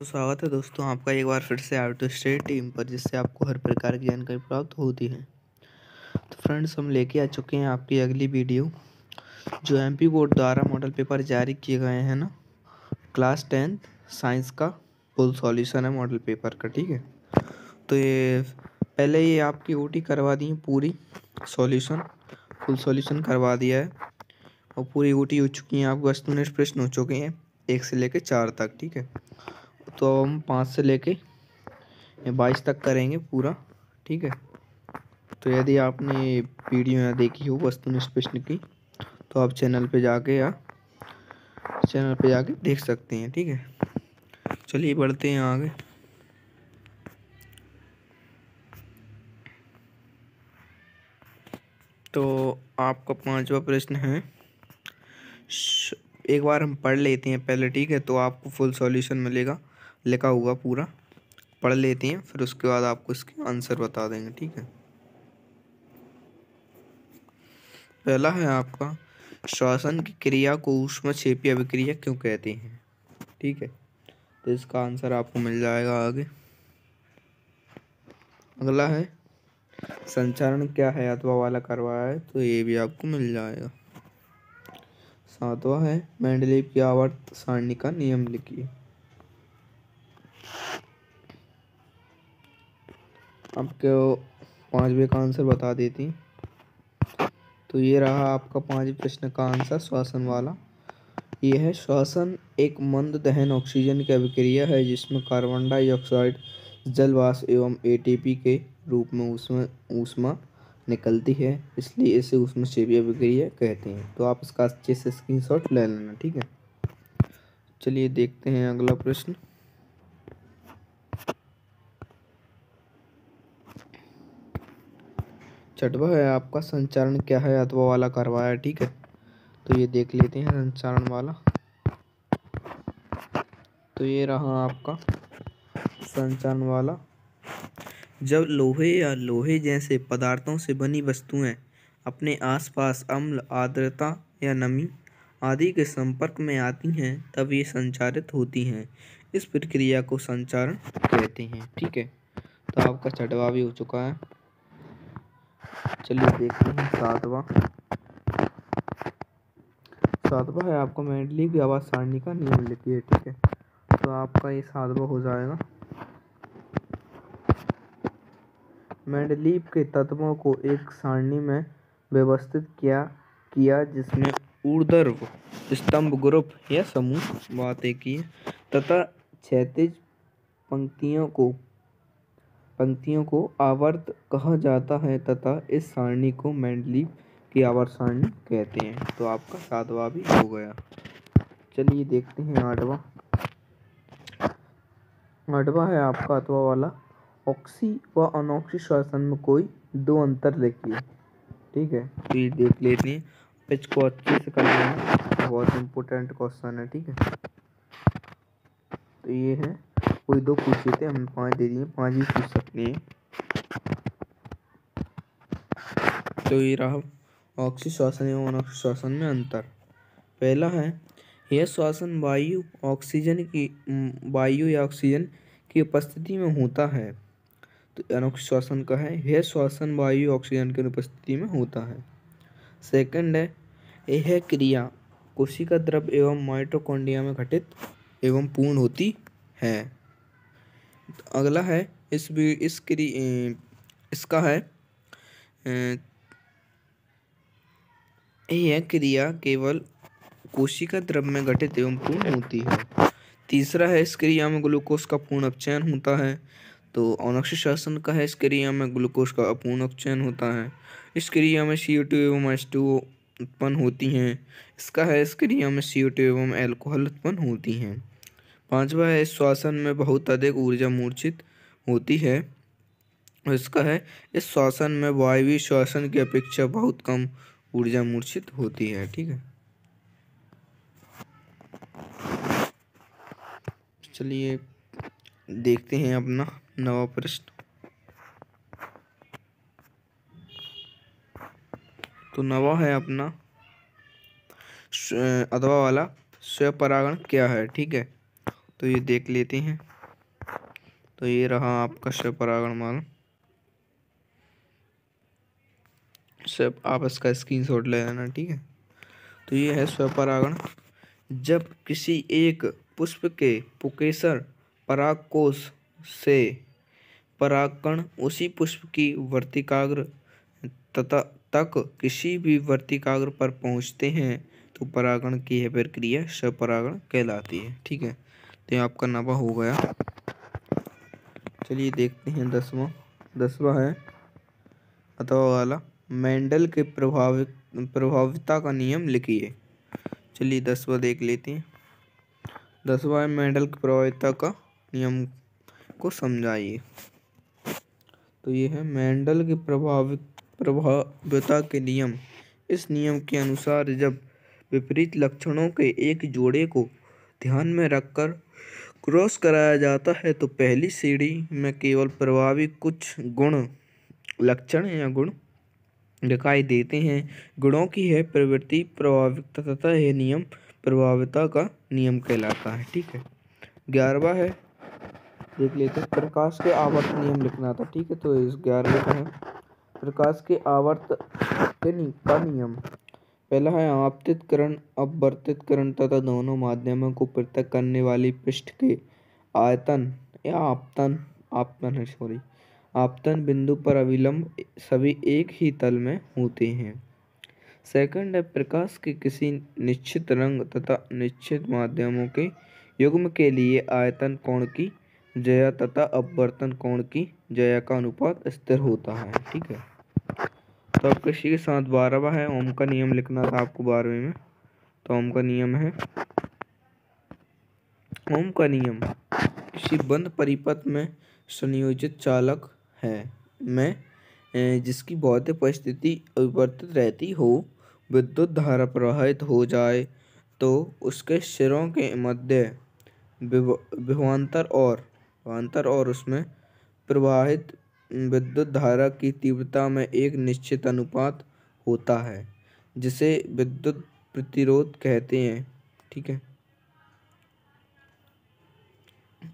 तो स्वागत है दोस्तों आपका एक बार फिर से आउट स्टेट टीम पर, जिससे आपको हर प्रकार की जानकारी प्राप्त होती है। तो फ्रेंड्स, हम लेके आ चुके हैं आपकी अगली वीडियो। जो एमपी बोर्ड द्वारा मॉडल पेपर जारी किए गए हैं ना क्लास टेंथ साइंस का फुल सॉल्यूशन है मॉडल पेपर का, ठीक है? तो ये पहले ये आपकी ओटी करवा दी है पूरी सॉल्यूशन फुल सॉल्यूशन करवा दिया है। और पूरी ओटी हो चुकी हैं, आपको वस्तुनिष्ठ प्रश्न हो चुके हैं, एक से लेकर चार तक, ठीक है? तो हम पाँच से लेके बाईस तक करेंगे पूरा, ठीक है? तो यदि आपने वीडियो यहाँ देखी हो वस्तुनिष्ठ प्रश्न की तो आप चैनल पे जाके या चैनल पे जाके देख सकते हैं, ठीक है? चलिए बढ़ते हैं आगे। तो आपका पांचवा प्रश्न है एक बार हम पढ़ लेते हैं पहले, ठीक है? तो आपको फुल सॉल्यूशन मिलेगा। लिखा हुआ पूरा, पढ़ लेते हैं, फिर उसके बाद आपको इसके आंसर बता देंगे, ठीक है? पहला है आपका, श्वासन की क्रिया को ऊष्मा क्षेपीय अभिक्रिया क्यों कहते हैं? ठीक है तो इसका आंसर आपको मिल जाएगा आगे। अगला है संचारण क्या है अथवा वाला करवाया है तो ये भी आपको मिल जाएगा। सातवा है मेंडलीव की आवर्त सारणी का नियम लिखिए। आपको पांचवे का आंसर बता देती। तो ये रहा आपका पाँच प्रश्न का आंसर, श्वासन वाला। ये है, श्वासन एक मंद दहन ऑक्सीजन की अभिक्रिया है, जिसमें कार्बन डाइऑक्साइड जलवास एवं एटीपी के रूप में उसमें ऊष्मा निकलती है, इसलिए इसे उसमें सेवी अभिक्रिया कहते हैं। तो आप इसका अच्छे से स्क्रीनशॉट ले लेना, ठीक है? चलिए देखते हैं अगला प्रश्न। छठवा है आपका संचारण क्या है? अथवा वाला करवाया, ठीक है? तो ये देख लेते हैं संचारण वाला। तो ये रहा आपका संचारण वाला। जब लोहे या लोहे जैसे पदार्थों से बनी वस्तुएँ अपने आसपास अम्ल, आर्द्रता या नमी आदि के संपर्क में आती हैं, तब ये संचारित होती हैं। इस प्रक्रिया को संचारण कहते हैं, ठीक है? तो आपका छठवा भी हो चुका है। चलिए देखते हैं सातवा। सातवा है आपको मेंडली की आवाज़ सारणी का नियम लिखिए, ठीक है? तो आपका ये सातवा हो जाएगा। मेंडलीव के तत्वों को एक सारणी में व्यवस्थित किया किया जिसमें ऊर्ध्व स्तंभ ग्रुप या समूह बातें की तथा क्षैतिज पंक्तियों को पंक्तियों को आवर्त कहा जाता है तथा इस सारणी को मेंडलीव की आवर्त सारणी कहते हैं। तो आपका सातवा भी हो गया। चलिए देखते हैं आठवा। आठवा है आपका अथवा वाला। ऑक्सी व अनऑक्सी श्वसन में कोई दो अंतर लिखिए ठीक है तो ये देख लेते हैं। इसको अच्छे से कर लेना बहुत इम्पोर्टेंट क्वेश्चन है, ठीक है। तो ये है कोई दो पूछे थे हमने पाँच दे दिए, पाँच भी पूछ सकते हैं। तो ये रहा ऑक्सी श्वासन एवं अनॉक्सी में अंतर। पहला है, यह श्वासन वायु ऑक्सीजन की वायु या ऑक्सीजन की उपस्थिति में होता है। तो अनोक्ष श्वसन का है, यह श्वासन वायु ऑक्सीजन की अनुपस्थिति में होता है। सेकंड है, यह क्रिया कोशिका द्रव एवं माइटोकॉन्ड्रिया में घटित एवं पूर्ण होती है। अगला है, इस भी, इस क्रि इसका है यह क्रिया केवल कोशिका द्रव में घटित एवं पूर्ण होती है। तीसरा है, इस क्रिया में ग्लूकोज का पूर्ण अपचयन होता है। तो अनक्षी शासन का है, इस क्रिया में ग्लूकोज का अपूर्ण अपचयन होता है। इस क्रिया में सी टू एवं एच टू उत्पन्न होती हैं। इसका है, इस क्रिया में सी टू एवं एल्कोहल उत्पन्न होती हैं। पांचवा है इस श्वासन में बहुत अधिक ऊर्जा मूर्छित होती है। इसका है, इस श्वासन में वायवी श्वासन की अपेक्षा बहुत कम ऊर्जा मूर्छित होती है, ठीक है? चलिए, देखते हैं अपना नवा प्रश्न। तो नवा है अपना, अथवा वाला, स्वपरागण क्या है, ठीक है? तो ये देख लेते हैं। तो ये रहा आपका स्वपरागण माल। सब आप इसका स्क्रीनशॉट ले लेना, ठीक है? तो ये है स्वपरागण जब किसी एक पुष्प के पुकेसर परागकोश से परागकण उसी पुष्प की वर्तिकाग्र तथा तक किसी भी वर्तिकाग्र पर पहुँचते हैं तो परागण की यह प्रक्रिया स्वपरागण कहलाती है, ठीक है? तो आपका नवा हो गया। चलिए देखते हैं दसवां। दसवां है। अथवा वाला। मेंडल के प्रभावित प्रभाविता का नियम लिखिए। चलिए दसवा देख लेते हैं। दसवा है मेंडल की प्रभाविता का नियम को समझाइए। तो ये है मेंडल के प्रभावित प्रभाविता के नियम। इस नियम के अनुसार जब विपरीत लक्षणों के एक जोड़े को ध्यान में रखकर क्रॉस कराया जाता है तो पहली सीढ़ी में केवल प्रभावी कुछ गुण, लक्षण या गुण दिखाई देते हैं। गुणों की है प्रवृत्ति प्रभाविकता तथा यह नियम प्रभाविता का नियम कहलाता है, ठीक है? ग्यारहवा है, देख लेते हैं, प्रकाश के आवर्त नियम लिखना था, ठीक है? तो इस ग्यारहवें का है, प्रकाश के आवर्त के का नियम। पहला है आपतित करण अपवर्तित करण तथा दोनों माध्यमों को पृथक करने वाली पृष्ठ के आयतन या आपतन आपतन है सॉरी आपतन बिंदु पर अविलंब सभी एक ही तल में होते हैं। सेकंड है प्रकाश के किसी निश्चित रंग तथा निश्चित माध्यमों के युग्म के लिए आयतन कोण की जया तथा अपवर्तन कोण की जया का अनुपात स्थिर होता है, ठीक है? तो कृषि के साथ बारहवा है। ओम का नियम लिखना था आपको बारहवें में। तो ओम का नियम है। ओम का नियम। किसी बंद परिपथ में संयोजित चालक है। में जिसकी भौतिक परिस्थिति अविवर्तित रहती हो, विद्युत धारा प्रवाहित हो जाए तो उसके सिरों के मध्य विभवांतर और विभवांतर और उसमें प्रवाहित विद्युत धारा की तीव्रता में एक निश्चित अनुपात होता है, जिसे विद्युत प्रतिरोध कहते हैं। ठीक है?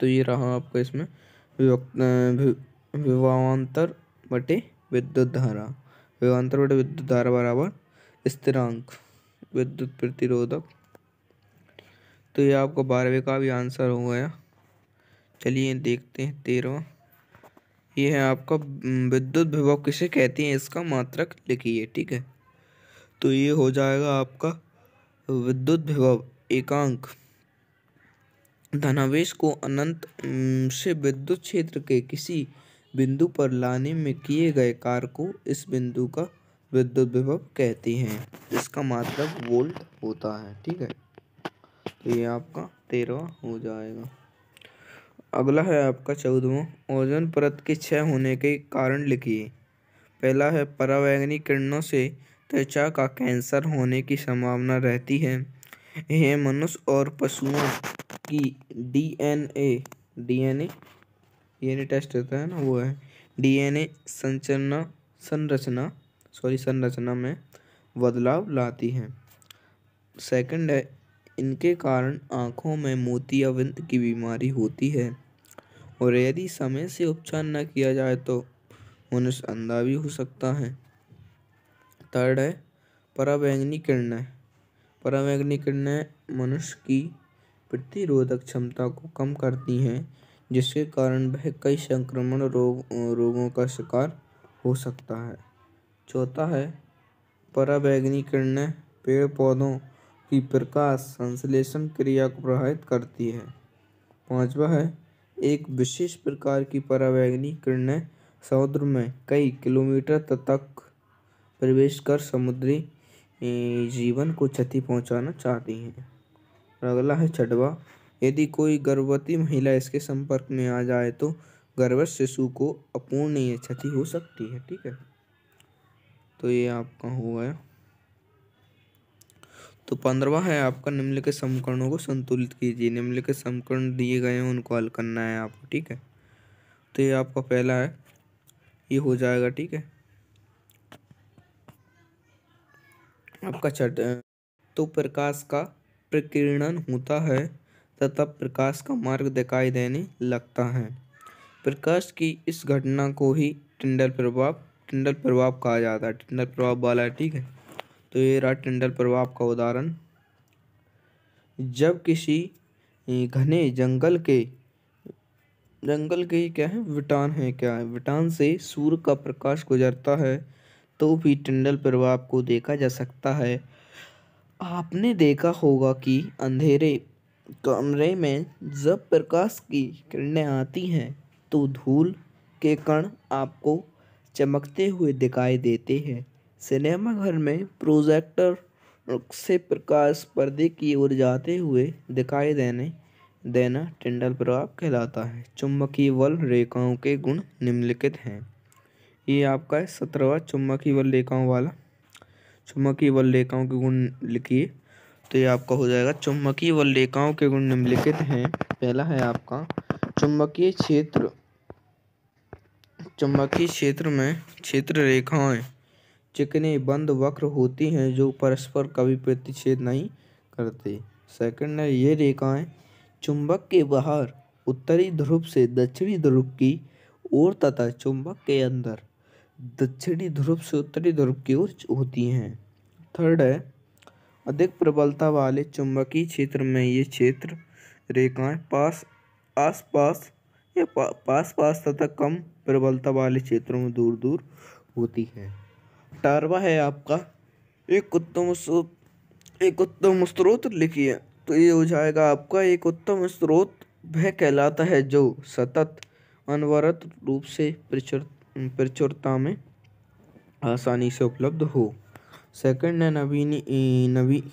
तो ये रहा आपका इसमें विभवांतर बटे विद्युत धारा विभवांतर बटे विद्युत धारा बराबर स्थिरांक, विद्युत प्रतिरोधक। तो ये आपको बारहवें का भी आंसर हो गया। चलिए देखते हैं तेरहवा। ये है आपका विद्युत विभव किसे कहते हैं, इसका मात्रक लिखिए, ठीक है? तो ये हो जाएगा आपका विद्युत विभव एकांक। धनावेश को अनंत से विद्युत क्षेत्र के किसी बिंदु पर लाने में किए गए कार्य को इस बिंदु का विद्युत विभव कहते हैं इसका मतलब वोल्ट होता है, ठीक है? तो ये आपका तेरहवा हो जाएगा। अगला है आपका चौदहवा ओजोन परत के क्षय होने के कारण लिखिए। पहला है, परावैंगनी किरणों से त्वचा का कैंसर होने की संभावना रहती है। यह मनुष्य और पशुओं की डीएनए डीएनए डीएनए टेस्ट होता है ना, वो है, डीएनए संचरना संरचना सॉरी संरचना में बदलाव लाती है। सेकंड है, इनके कारण आँखों में मोतियाबिंद की बीमारी होती है। और यदि समय से उपचार न किया जाए तो मनुष्य अंधा भी हो सकता है। थर्ड है पराबैंगनी किरणें। पराबैंगनी किरणें मनुष्य की प्रतिरोधक क्षमता को कम करती हैं, जिसके कारण वह कई संक्रमण रोग, रोगों का शिकार हो सकता है। चौथा है पराबैंगनी किरणें पेड़ पौधों की प्रकाश संश्लेषण क्रिया को प्रभावित करती है। पांचवा है एक विशेष प्रकार की पराबैंगनी किरणें समुद्र में कई किलोमीटर तक प्रवेश कर समुद्री जीवन को क्षति पहुंचाना चाहती हैं। अगला है छठवा। यदि कोई गर्भवती महिला इसके संपर्क में आ जाए तो गर्भस्थ शिशु को अपूर्णीय क्षति हो सकती है, ठीक है? तो ये आपका हो। गया तो पंद्रवा है आपका निम्नलिखित समीकरणों को संतुलित कीजिए। निम्नलिखित समीकरण दिए गए हैं, उनको हल करना है आपको, ठीक है? तो ये आपका पहला है। ये हो जाएगा, ठीक है? आपका छठ तो प्रकाश का प्रकीर्णन होता है तथा प्रकाश का मार्ग दिखाई देने लगता है। प्रकाश की इस घटना को ही टिंडल प्रभाव टिंडल प्रभाव कहा जाता है। टिंडल प्रभाव वाला ठीक है? तो ये रहा टिंडल प्रभाव का उदाहरण। जब किसी घने जंगल के जंगल के ही क्या है? विटान है क्या? है विटान से सूर्य का प्रकाश गुजरता है तो भी टिंडल प्रभाव को देखा जा सकता है। आपने देखा होगा कि अंधेरे कमरे में जब प्रकाश की किरणें आती हैं तो धूल के कण आपको चमकते हुए दिखाई देते हैं। सिनेमा घर में प्रोजेक्टर से प्रकाश पर्दे की ओर जाते हुए दिखाई देने, देना टिंडल प्रभाव कहलाता है। चुंबकीय बल रेखाओं के गुण निम्नलिखित हैं। ये आपका है सत्रहवा चुंबकीय बल रेखाओं वाला। चुंबकीय बल रेखाओं के गुण लिखिए तो ये आपका हो जाएगा। चुंबकीय बल रेखाओं के गुण निम्नलिखित हैं। पहला है आपका चुंबकीय क्षेत्र। चुंबकीय क्षेत्र में क्षेत्र रेखाएँ चिकने बंद वक्र होती हैं जो परस्पर कभी प्रतिच्छेद नहीं करते। सेकंड है ये रेखाएँ चुंबक के बाहर उत्तरी ध्रुव से दक्षिणी ध्रुव की ओर तथा चुंबक के अंदर दक्षिणी ध्रुव से उत्तरी ध्रुव की ओर होती हैं। थर्ड है अधिक प्रबलता वाले चुंबकीय क्षेत्र में ये क्षेत्र रेखाएँ पास आस पास या पा, पास पास तथा कम प्रबलता वाले क्षेत्रों में दूर दूर होती है। टारवा है आपका। एक उत्तम एक उत्तम स्रोत लिखिए। तो ये हो जाएगा आपका एक उत्तम स्रोत। वह कहलाता है जो सतत, अनवरत रूप से प्रचुर, प्रचुरता में आसानी से उपलब्ध हो। सेकंड है नवीनी नवी,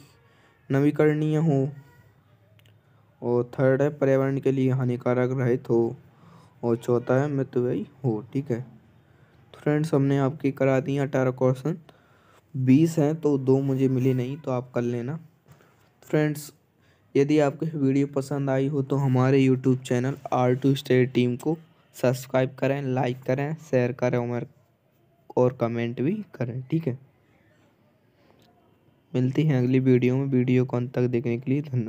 नवीकरणीय हो। और थर्ड है पर्यावरण के लिए हानिकारक रहित हो। और चौथा है मृत्युवयी हो, ठीक है? फ्रेंड्स हमने आपकी करा दी अठारह क्वेश्चन बीस हैं तो दो मुझे मिले नहीं तो आप कर लेना. फ्रेंड्स यदि आपको वीडियो पसंद आई हो तो हमारे YouTube channel R two state team को सब्सक्राइब करें लाइक करें शेयर करें और और कमेंट भी करें, ठीक है? मिलती हैं अगली वीडियो में वीडियो को अंत तक देखने के लिए धन्यवाद।